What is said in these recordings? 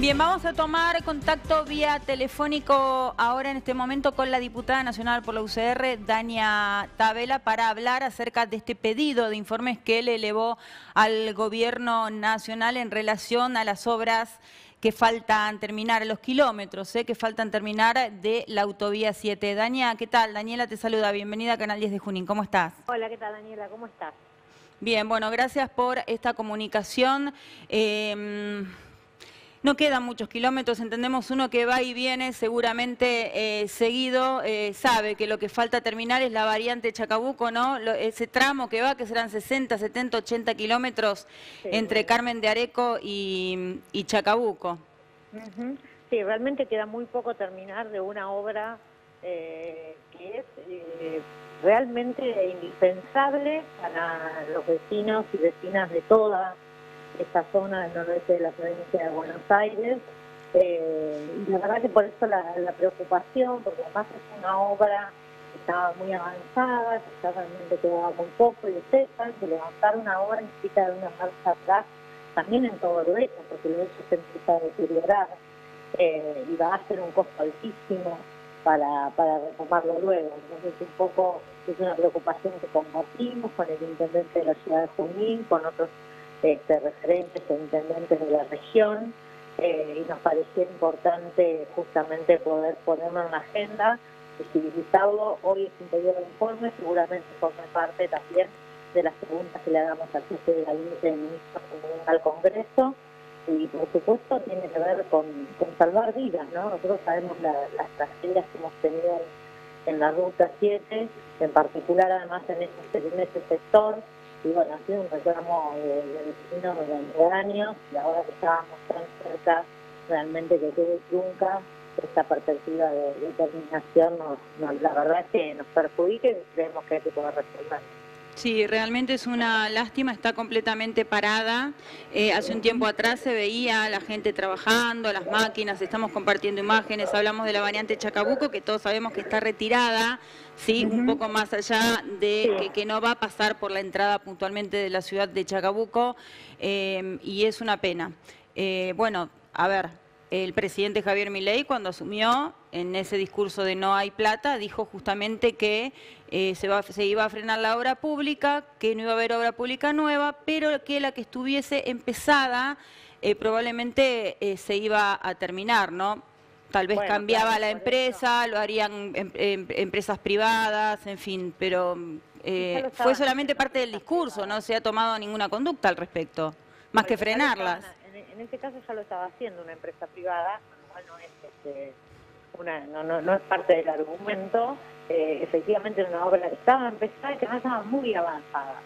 Bien, vamos a tomar contacto vía telefónico ahora en este momento con la diputada nacional por la UCR, Dania Tabela, para hablar acerca de este pedido de informes que le elevó al gobierno nacional en relación a las obras que faltan terminar, los kilómetros ¿eh? que faltan terminar de la autovía 7. Dania, ¿qué tal? Daniela te saluda, bienvenida a Canal 10 de Junín, ¿cómo estás? Hola, ¿qué tal Daniela? ¿Cómo estás? Bien, bueno, gracias por esta comunicación. Eh, no quedan muchos kilómetros, entendemos uno que va y viene seguramente eh, seguido, eh, sabe que lo que falta terminar es la variante Chacabuco, ¿no? ese tramo que va, que serán 60, 70, 80 kilómetros entre Carmen de Areco y, Chacabuco. Sí, realmente queda muy poco terminar de una obra eh, que es realmente indispensable para los vecinos y vecinas de toda esta zona del noroeste de la provincia de Buenos Aires. Eh, y la verdad que por eso la, preocupación, porque además es una obra que estaba muy avanzada, que ya realmente quedaba muy poco, y sepan que levantar una obra implica de una marcha atrás también en todo lo hecho, porque lo hecho se empieza a deteriorar eh, y va a ser un costo altísimo para, para retomarlo luego. Entonces un poco es una preocupación que compartimos con el intendente de la ciudad de Junín, con otros este, referentes e intendentes de la región eh, y nos pareció importante justamente poder ponerlo en la agenda, visibilizarlo. Hoy es un periodo de informe, seguramente forma parte también de las preguntas que le hagamos al jefe de gabinete del ministro al Congreso y por supuesto tiene que ver con, salvar vidas, ¿no? Nosotros sabemos las tragedias que hemos tenido en la Ruta 7, en particular además en en ese sector, y bueno, ha sido un reclamo de, vecinos durante años y ahora que estábamos tan cerca realmente que quede trunca esta perspectiva de determinación nos, la verdad es que nos perjudica y creemos que hay que poder resolver. Sí, realmente es una lástima, está completamente parada. Eh, hace un tiempo atrás se veía la gente trabajando, las máquinas, estamos compartiendo imágenes, hablamos de la variante Chacabuco, que todos sabemos que está retirada, sí, un poco más allá de que, no va a pasar por la entrada puntualmente de la ciudad de Chacabuco, eh, y es una pena. Eh, bueno, a ver, el presidente Javier Milei cuando asumió en ese discurso de no hay plata, dijo justamente que eh, se, se, iba a frenar la obra pública, que no iba a haber obra pública nueva, pero que la que estuviese empezada eh, probablemente eh, se iba a terminar, ¿no? Tal vez cambiaba la empresa, lo harían em, em, empresas privadas, en fin, pero fue solamente parte del discurso, no se ha tomado ninguna conducta al respecto, más que frenarlas en este caso ya lo estaba haciendo una empresa privada, no es, este, una, no, no, no, es parte del argumento. Eh, efectivamente, una obra estaba empezada y que además estaba muy avanzada.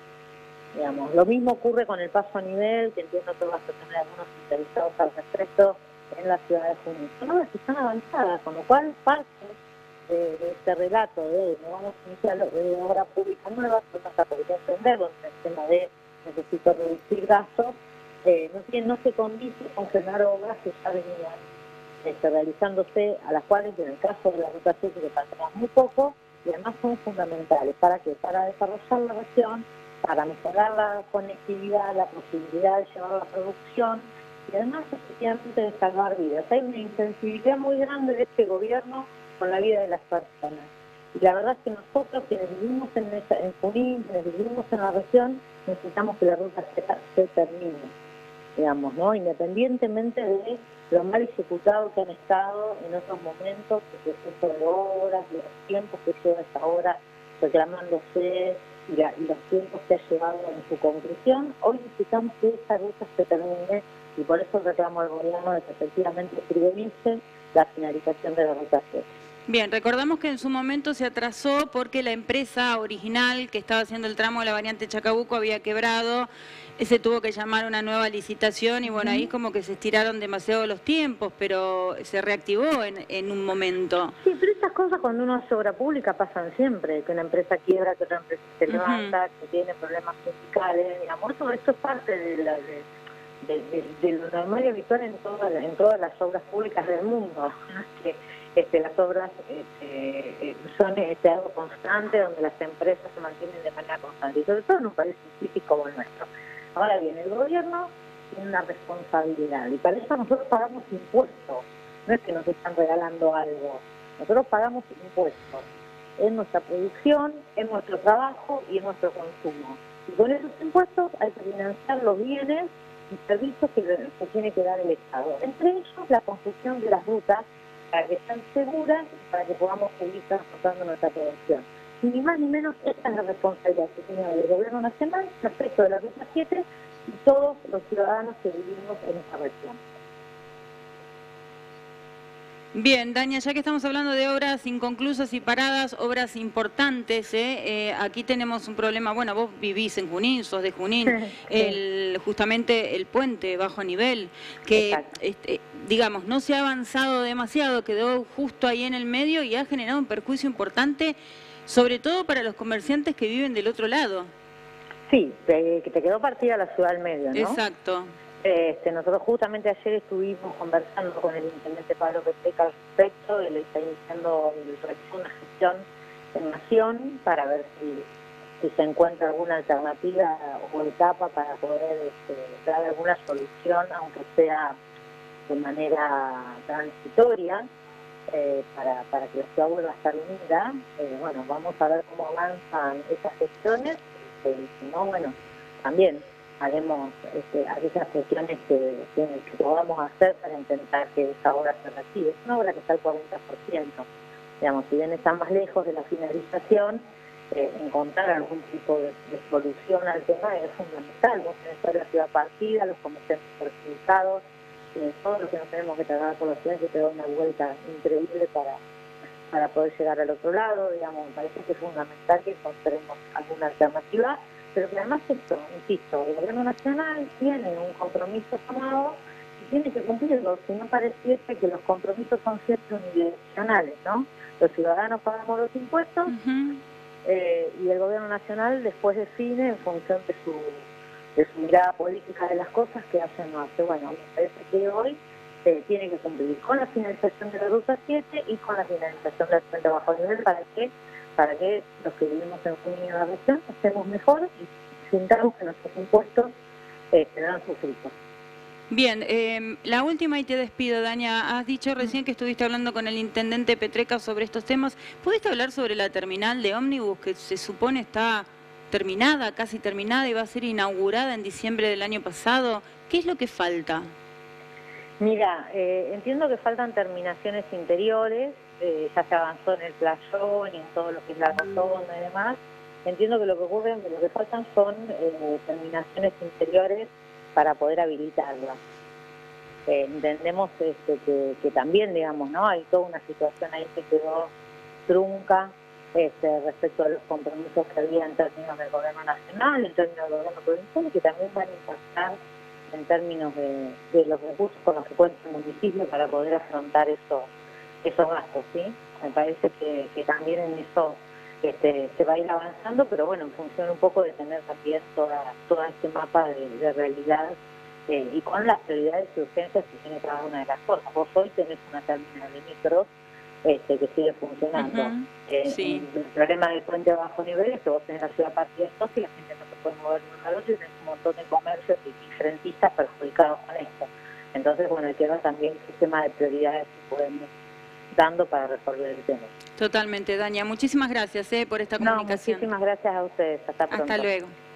Digamos. Lo mismo ocurre con el paso a nivel, que entiendo que vas a tener algunos interesados al respecto en la ciudad de Junín. Son obras que están avanzadas, con lo cual parte de, este relato de no vamos a iniciar de obra pública nueva, no se podría entender donde el tema de necesito reducir gastos, no, se condice con frenar obras que ya venían realizándose, a las cuales en el caso de la ruta 7 que faltaba muy poco, y además son fundamentales. ¿Para qué? Para desarrollar la región, para mejorar la conectividad, la posibilidad de llevar la producción y además efectivamente de salvar vidas. Hay una insensibilidad muy grande de este gobierno con la vida de las personas. Y la verdad es que nosotros quienes vivimos en, esa, quienes vivimos en la región, necesitamos que la ruta Z se termine digamos, ¿no? Independientemente de lo mal ejecutado que han estado en otros momentos, el proceso de obras, los tiempos que lleva esta obra reclamándose y, los tiempos que ha llevado en su conclusión, hoy necesitamos que esta ruta se termine y por eso reclamo al gobierno de que efectivamente priorice la finalización de la ruta Bien, recordamos que en su momento se atrasó porque la empresa original que estaba haciendo el tramo de la variante Chacabuco había quebrado, se tuvo que llamar una nueva licitación y bueno, ahí como que se estiraron demasiado los tiempos, pero se reactivó en, un momento. Sí, pero estas cosas cuando uno hace obra pública pasan siempre, que una empresa quiebra, que otra empresa se levanta, que tiene problemas fiscales, digamos, todo esto es parte de la... De, lo normal y habitual en, en todas las obras públicas del mundo. Este, las obras este, eh, son este, algo constante donde las empresas se mantienen de manera constante y sobre todo en un país difícil como el nuestro. Ahora bien, el gobierno tiene una responsabilidad. Y para eso nosotros pagamos impuestos. No es que nos están regalando algo. Nosotros pagamos impuestos en nuestra producción, en nuestro trabajo y en nuestro consumo. Y con esos impuestos hay que financiar los bienes servicios que, que tiene que dar el Estado. Entre ellos la construcción de las rutas para que sean seguras y para que podamos seguir transportando nuestra producción. Ni más ni menos esta es la responsabilidad que tiene el Gobierno Nacional respecto de la Ruta 7 y todos los ciudadanos que vivimos en esta región. Bien, Dania, ya que estamos hablando de obras inconclusas y paradas, obras importantes, ¿eh? Eh, aquí tenemos un problema, bueno, vos vivís en Junín, sos de Junín, el, justamente el puente bajo nivel, que este, digamos, no se ha avanzado demasiado, quedó justo ahí en el medio y ha generado un perjuicio importante, sobre todo para los comerciantes que viven del otro lado. Sí, que te quedó partida la ciudad del medio, ¿no? Exacto. Este, nosotros justamente ayer estuvimos conversando con el intendente Pablo Peteca al respecto, él está iniciando una gestión en Nación para ver si, se encuentra alguna alternativa o etapa para poder este, dar alguna solución, aunque sea de manera transitoria, eh, para, para que la ciudad vuelva a estar unida. Eh, bueno, vamos a ver cómo avanzan esas gestiones, este, si no, bueno, también haremos este, aquellas cuestiones que, podamos hacer para intentar que esa obra se reciba. Es una obra que está al 40%. Digamos, si bien está más lejos de la finalización, eh, encontrar algún tipo de, solución al tema es fundamental. Vos tenés la ciudad partida, los comerciantes perjudicados, eh, todo lo que nos tenemos que tratar por la ciudad que da una vuelta increíble para para poder llegar al otro lado, digamos, me parece que es fundamental que encontremos alguna alternativa pero que además esto, insisto, el gobierno nacional tiene un compromiso tomado y tiene que cumplirlo, si no pareciese que los compromisos son siempre unidireccionales, ¿no? Los ciudadanos pagamos los impuestos eh, y el gobierno nacional después define en función de su, de su mirada política de las cosas que hace o no hace. Bueno, me parece que hoy eh, tiene que cumplir con la finalización de la Ruta 7 y con la finalización del Frente Bajo Nivel para que para que los que vivimos en Junín y la región estemos mejor y sintamos que nuestros impuestos eh, dan sus frutos. Bien, eh, la última y te despido, Dania. Has dicho recién que estuviste hablando con el intendente Petreca sobre estos temas. ¿Pudiste hablar sobre la terminal de ómnibus que se supone está terminada, casi terminada y va a ser inaugurada en diciembre del año pasado? ¿Qué es lo que falta? Mira, eh, entiendo que faltan terminaciones interiores, eh, ya se avanzó en el playón y en todo lo que es la rotonda y demás. Entiendo que lo que ocurre, lo que faltan son eh, terminaciones interiores para poder habilitarla. entendemos este, que, también, digamos, no hay toda una situación ahí que quedó trunca este, respecto a los compromisos que había en términos del gobierno nacional, en términos del gobierno provincial, que también van a impactar en términos de, los recursos con los que cuenta el municipio para poder afrontar esos, esos gastos, ¿sí? Me parece que, también en eso este, se va a ir avanzando, pero bueno, en función un poco de tener también toda, todo este mapa de, realidad eh, y con las prioridades y urgencias que tiene cada una de las cosas. Vos hoy tenés una terminal de micros este, que sigue funcionando. Eh, el problema del puente a bajo nivel es que vos tenés la ciudad partida y la gente no puede mover de un montón de comercios y diferentistas perjudicados con esto. Entonces, bueno, hay que ver también el sistema de prioridades que podemos dando para resolver el tema. Totalmente, Daña. Muchísimas gracias eh, por esta comunicación. muchísimas gracias a ustedes. Hasta pronto. Hasta luego.